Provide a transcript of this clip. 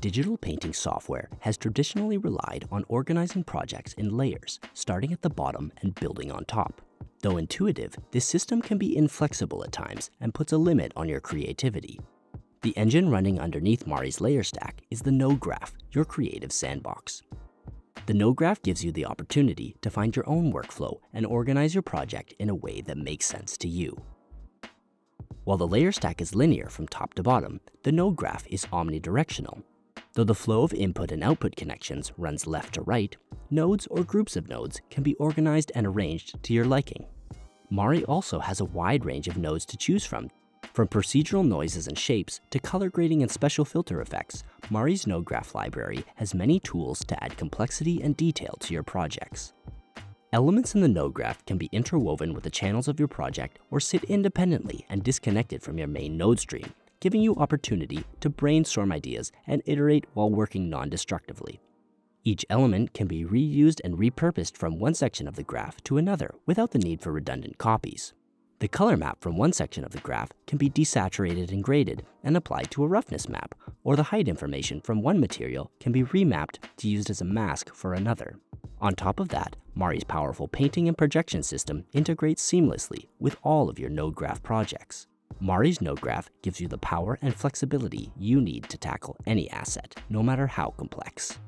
Digital painting software has traditionally relied on organizing projects in layers, starting at the bottom and building on top. Though intuitive, this system can be inflexible at times and puts a limit on your creativity. The engine running underneath Mari's layer stack is the Node Graph, your creative sandbox. The Node Graph gives you the opportunity to find your own workflow and organize your project in a way that makes sense to you. While the layer stack is linear from top to bottom, the Node Graph is omnidirectional, Though the flow of input and output connections runs left to right, nodes or groups of nodes can be organized and arranged to your liking. Mari also has a wide range of nodes to choose from. From procedural noises and shapes to color grading and special filter effects, Mari's node graph library has many tools to add complexity and detail to your projects. Elements in the node graph can be interwoven with the channels of your project or sit independently and disconnected from your main node stream, giving you opportunity to brainstorm ideas and iterate while working non-destructively. Each element can be reused and repurposed from one section of the graph to another without the need for redundant copies. The color map from one section of the graph can be desaturated and graded and applied to a roughness map, or the height information from one material can be remapped to used as a mask for another. On top of that, Mari's powerful painting and projection system integrates seamlessly with all of your node graph projects. Mari's node graph gives you the power and flexibility you need to tackle any asset, no matter how complex.